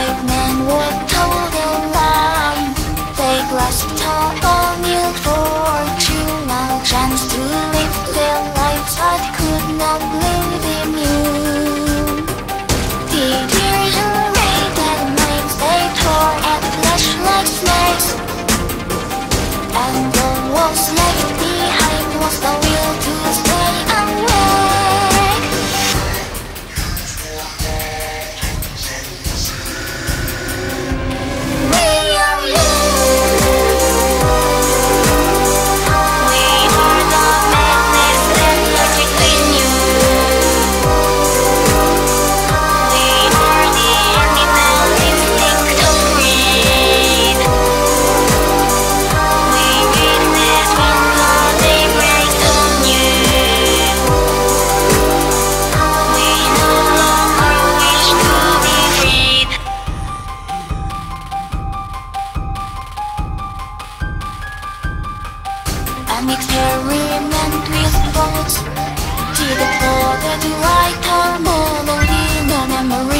would told the line They grasped a new fortune A chance to live their lives. I could not live in you. The deteriorated minds They tore at flesh like snakes. And the walls left An experiment with boats. 지도 보게 두와이터 모노리나 메모리